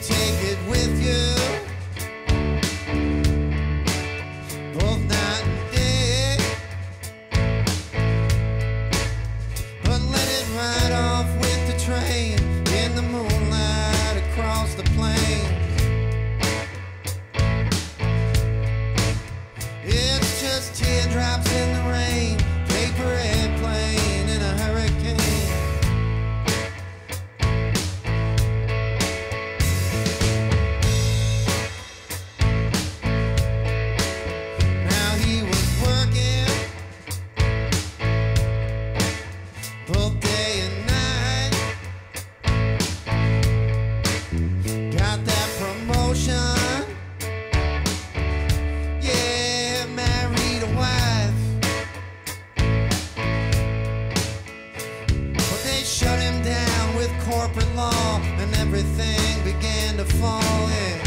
take it with you. Both night and day. But let it ride off with the train in the moonlight across the plain. Shut him down with corporate law, and everything began to fall in.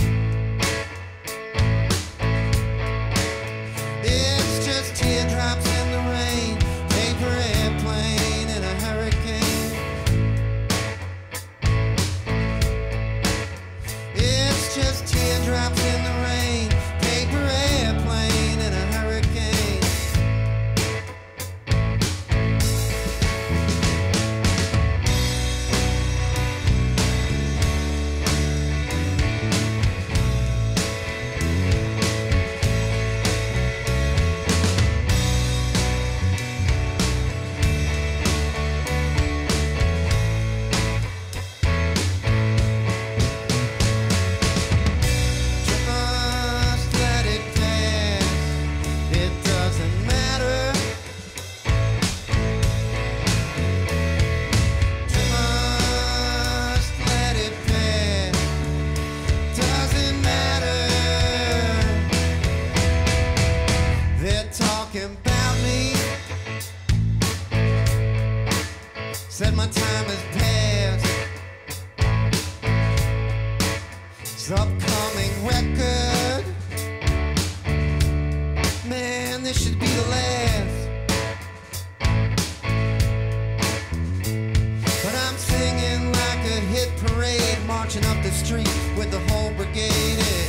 They're talking about me. Said my time has passed. His upcoming record. Man, this should be the last. But I'm singing like a hit parade, marching up the street with the whole brigade.